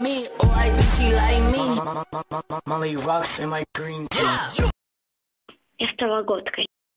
me, or I think she like me. Molly rocks in my green tea. Я стала.